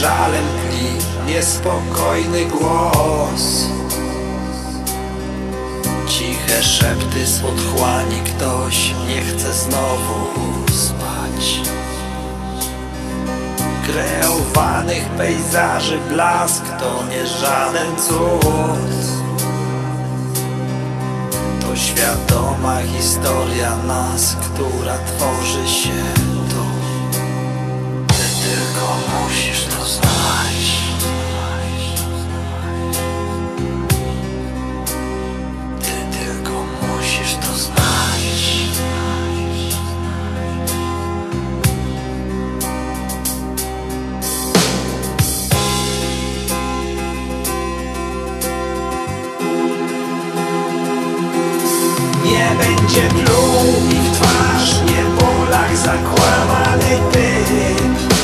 Żalem tli niespokojny głos. Ciche szepty z otchłani Ktoś nie chce znowu spać. Kreowanych pejzaży blask To nie żaden cud. To świadoma historia nas Która tworzy się Nie będzie pluł mi w twarz Nie Polak zakłamany typ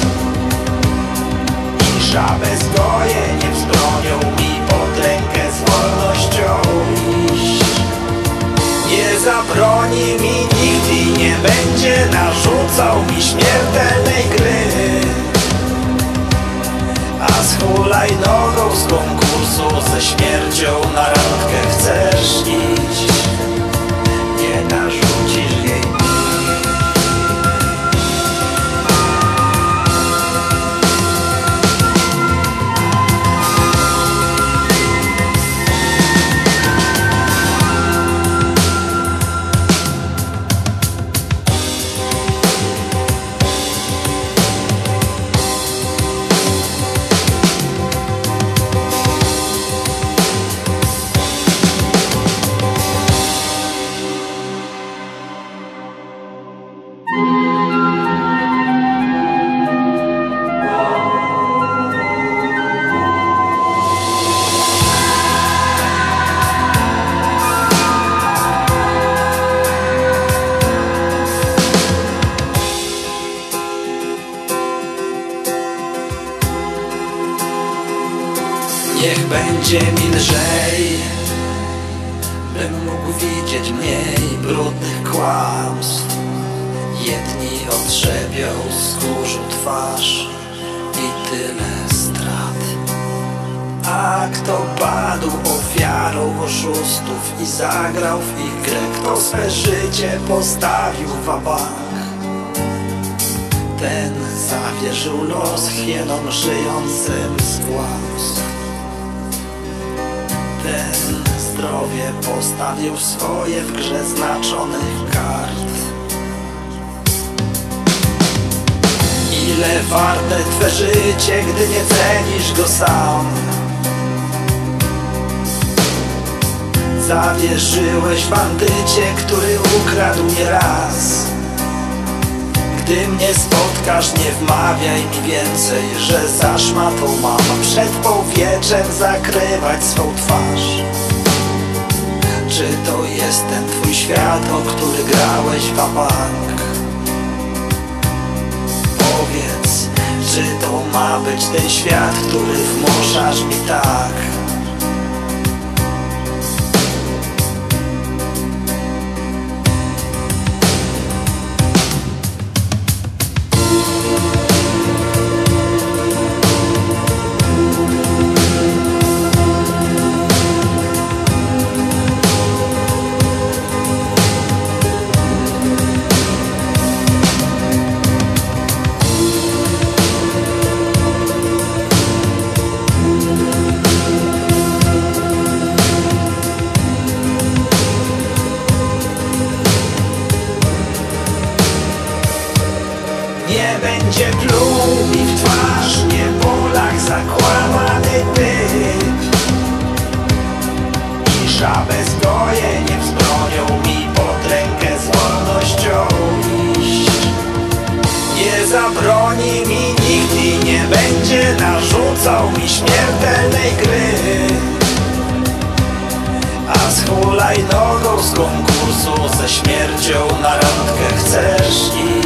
I żabę zgoje nie wzbronią mi pod rękę z wolnością iść. Nie zabroni mi nikt i nie będzie narzucał mi śmiertelnej gry. A z hulajnogą z konkursu ze śmiercią na Niech będzie mi lżej Bym mógł widzieć mniej brudnych kłamstw. Jedni otrzebią z kurzu twarz I tyle strat. A kto padł ofiarą oszustów I zagrał w ich grę Kto swe życie postawił w bank ten zawierzył los hienom żyjącym z kłamstw Ten zdrowie postawił swoje w grze znaczonych kart. Ile warte twe życie, gdy nie cenisz go sam? Zawierzyłeś bandycie, który ukradł mnie raz gdy mnie spotkasz, nie wmawiaj mi więcej Że za szmatą mam przed powieczem zakrywać swą twarz Czy to jest ten twój świat, o który grałeś w bank? Powiedz, czy to ma być ten świat, który wmuszasz mi tak? Typ I żabę zgoje nie wzbronią mi pod rękę z wolnością iść. Nie zabroni mi nikt i nie będzie narzucał mi śmiertelnej gry. A z hulajnogą z konkursu ze śmiercią na randkę chcesz iść